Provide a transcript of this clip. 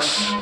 Bronx.